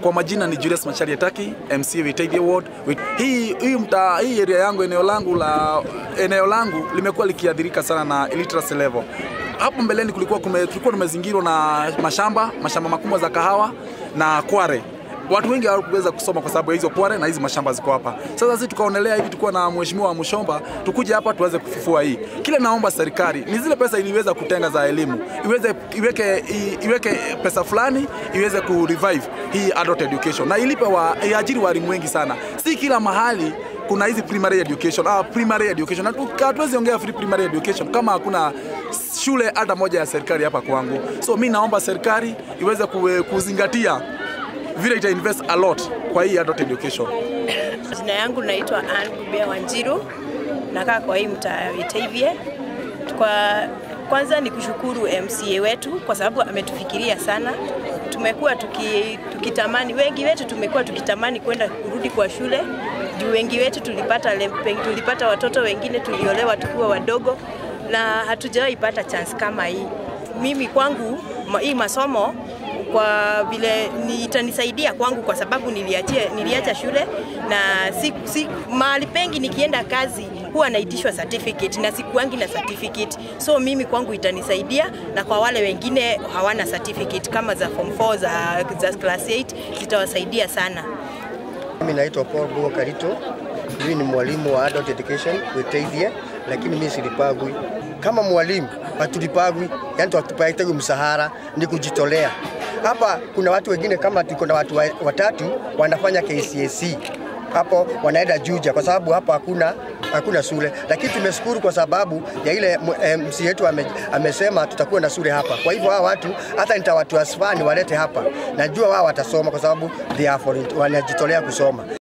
Kwa majina ni Julius Macharia Taki, MC Witaidhi Award. Hii hii mta hii area yangu eneo langu la eneo langu limekuwa likiadhirika sana na illiteracy level. Hapo mbeleni kulikuwa kume, tulikuwa tumezingirwa na mashamba mashamba makubwa za kahawa na kware watu wengi hawakuweza kusoma kwa sababu ya hizo pware na hizi mashamba ziko hapa. Sasa sisi tukaonelea hivi, tukuwa na mheshimiwa wa Mushomba, tukuje hapa tuweze kufufua hii. Kile naomba serikali ni zile pesa iliweza kutenga za elimu iweze iweke iweke pesa fulani iweze ku revive hii adult education na ilipe wa iajiri walimu wengi sana, si kila mahali kuna hizi primary education ah, primary education na hatuwezi ongea free primary education kama hakuna shule hata moja ya serikali hapa kwangu. So mi naomba serikali iweze ku- kuzingatia vile ita invest a lot kwa hii adult education. Jina yangu naitwa Ann Gubia Wanjiru, nakaa kwa hii mtaa ya Witaivye. Kwa kwanza ni kushukuru MCA wetu kwa sababu ametufikiria sana. Tumekuwa tuki, tukitamani wengi wetu tumekuwa tukitamani kwenda kurudi kwa shule juu wengi wetu tulipata, tulipata watoto wengine tuliolewa tukiwa wadogo na hatujawahi pata chance kama hii. Mimi kwangu hii masomo kwa vile itanisaidia kwangu kwa sababu niliachia, niliacha shule na si, si, mahali pengi nikienda kazi huwa naitishwa certificate na sikuangi na certificate, so mimi kwangu itanisaidia, na kwa wale wengine hawana certificate kama za form 4 za, za class 8 zitawasaidia sana. Mimi naitwa Paul Bugo Karito. Mimi ni mwalimu wa adult education Witaithie, lakini mimi silipagwi kama mwalimu, hatulipagwi, yani hatupatagi msahara, ni kujitolea. Hapa kuna watu wengine kama tuko na watu watatu wanafanya KCSE hapo wanaenda Juja kwa sababu hapo hakuna hakuna shule, lakini tumeshukuru kwa sababu ya ile msi yetu ame, amesema tutakuwa na shule hapa. Kwa hivyo hawa watu hata nitawatu asfani walete hapa, najua wao watasoma kwa sababu they are wanajitolea kusoma.